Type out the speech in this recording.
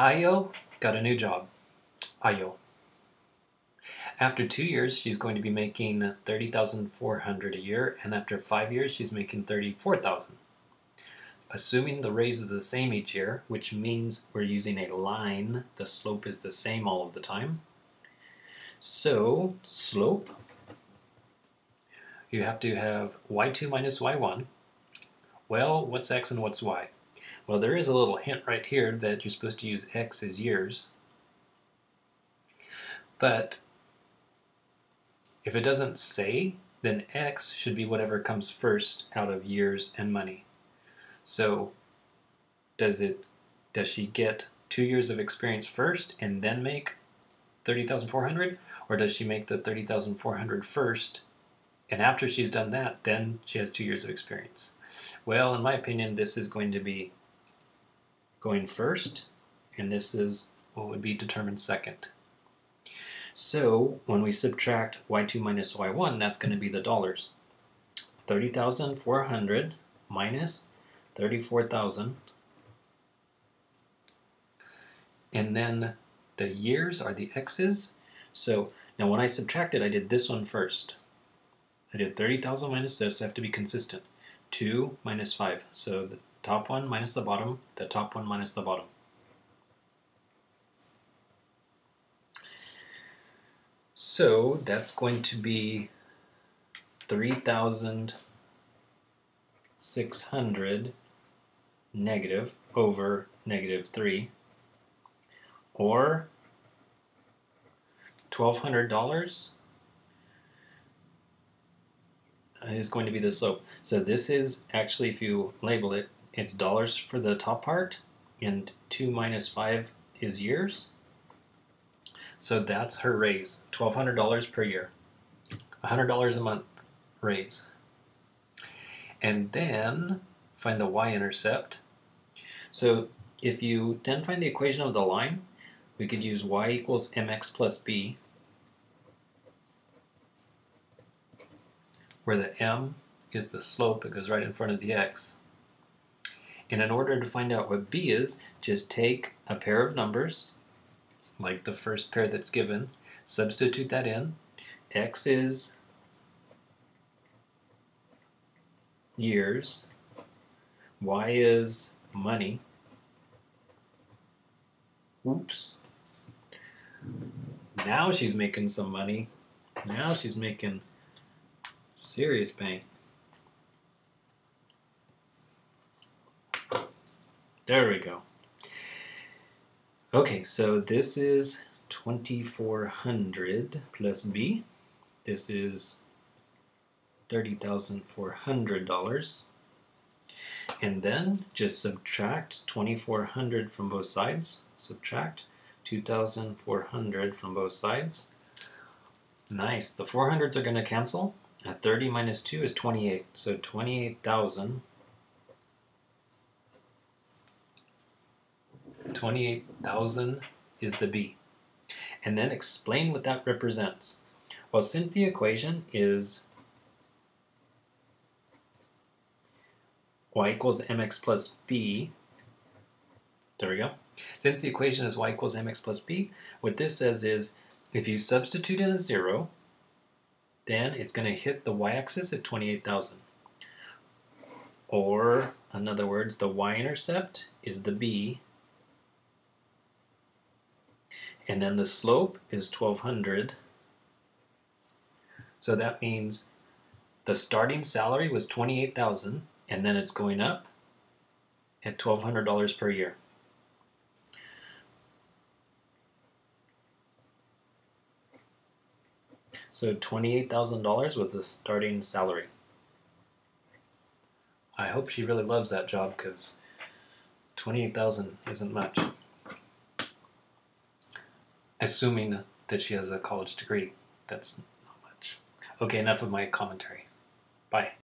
Ayo got a new job. Ayo. After two years, she's going to be making thirty thousand four hundred a year, and after five years, she's making thirty-four thousand. Assuming the raise is the same each year, which means we're using a line, the slope is the same all of the time. So, slope, you have to have y2 minus y1. Well, what's x and what's y? Well, there is a little hint right here that you're supposed to use x as years. But if it doesn't say, then x should be whatever comes first out of years and money. So does it does she get two years of experience first and then make 30,400 or does she make the 30,400 first and after she's done that then she has two years of experience well in my opinion this is going to be going first and this is what would be determined second so when we subtract y2 minus y1 that's going to be the dollars 30,400 minus 34,000. And then the years are the x's. So now when I subtracted, I did this one first. I did 30,000 minus this, I have to be consistent. 2 minus 5. So the top one minus the bottom, the top one minus the bottom. So that's going to be 3,600 negative over negative 3 or $1,200 is going to be the slope. So this is actually, if you label it, it's dollars for the top part and 2 minus 5 is years. So that's her raise, $1,200 per year, $100 a month raise. And then find the y-intercept. So if you then find the equation of the line, we could use y equals mx plus b, where the m is the slope, it goes right in front of the x. And in order to find out what b is, just take a pair of numbers, like the first pair that's given, substitute that in. x is years, Y is money. Oops. Now she's making some money. Now she's making serious bank. There we go. Okay, so this is 2400 plus B. This is $30,400 and then just subtract 2400 from both sides. Subtract 2400 from both sides. Nice. The 400s are going to cancel. At 30 minus 2 is 28 so 28,000 28,000 is the B and then explain what that represents well since the equation is y equals mx plus b, there we go. Since the equation is y equals mx plus b, what this says is if you substitute in a zero, then it's going to hit the y-axis at 28,000. Or, in other words, the y-intercept is the b, and then the slope is 1200. So that means the starting salary was 28,000 and then it's going up at $1,200 per year. So $28,000 with the starting salary. I hope she really loves that job because 28,000 isn't much. Assuming that she has a college degree, that's not much. Okay, enough of my commentary. Bye.